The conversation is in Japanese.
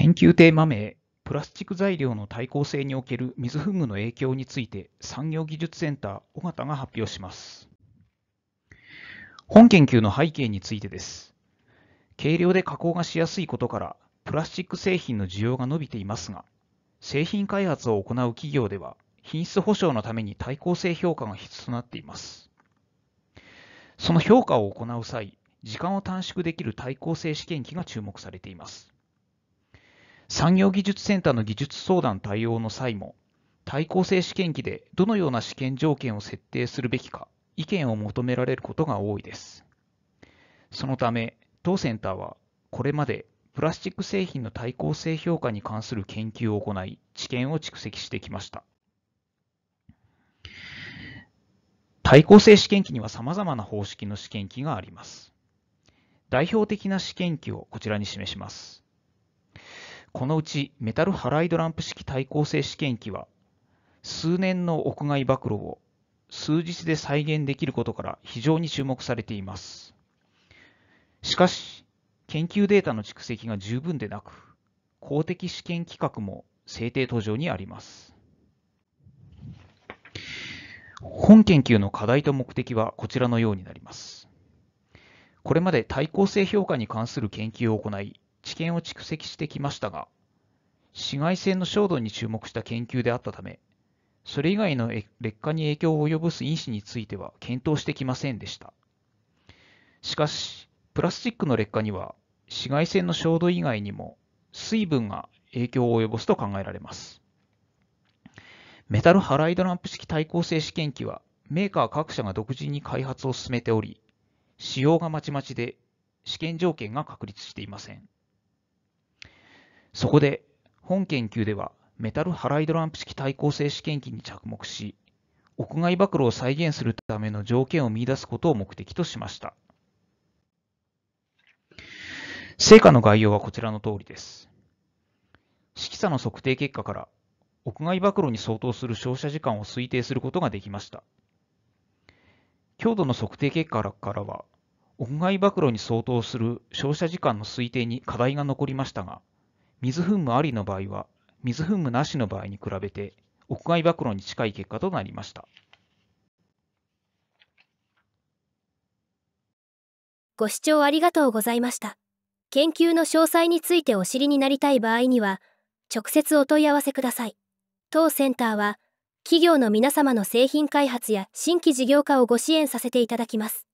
研究テーマ名プラスチック材料の耐候性における水噴霧の影響について産業技術センター尾形が発表します。本研究の背景についてです。軽量で加工がしやすいことからプラスチック製品の需要が伸びていますが、製品開発を行う企業では品質保証のために耐候性評価が必須となっています。その評価を行う際、時間を短縮できる耐候性試験機が注目されています。産業技術センターの技術相談対応の際も、対抗性試験機でどのような試験条件を設定するべきか、意見を求められることが多いです。そのため、当センターは、これまでプラスチック製品の対抗性評価に関する研究を行い、知見を蓄積してきました。対抗性試験機には様々な方式の試験機があります。代表的な試験機をこちらに示します。このうちメタルハライドランプ式対抗性試験機は、数年の屋外暴露を数日で再現できることから非常に注目されています。しかし、研究データの蓄積が十分でなく、公的試験規格も制定途上にあります。本研究の課題と目的はこちらのようになります。これまで対抗性評価に関する研究を行い、知見を蓄積してきましたが、紫外線の照度に注目した研究であったため、それ以外の劣化に影響を及ぼす因子については検討してきませんでした。しかし、プラスチックの劣化には紫外線の照度以外にも水分が影響を及ぼすと考えられます。メタルハライドランプ式対抗性試験機はメーカー各社が独自に開発を進めており、使用がまちまちで試験条件が確立していません。そこで本研究ではメタルハライドランプ式対抗性試験機に着目し、屋外暴露を再現するための条件を見出すことを目的としました。成果の概要はこちらの通りです。色差の測定結果から屋外暴露に相当する照射時間を推定することができました。強度の測定結果からは、屋外暴露に相当する照射時間の推定に課題が残りましたが、水噴霧ありの場合は、水噴霧なしの場合に比べて、屋外暴露に近い結果となりました。ご視聴ありがとうございました。研究の詳細についてお知りになりたい場合には、直接お問い合わせください。当センターは、企業の皆様の製品開発や新規事業化をご支援させていただきます。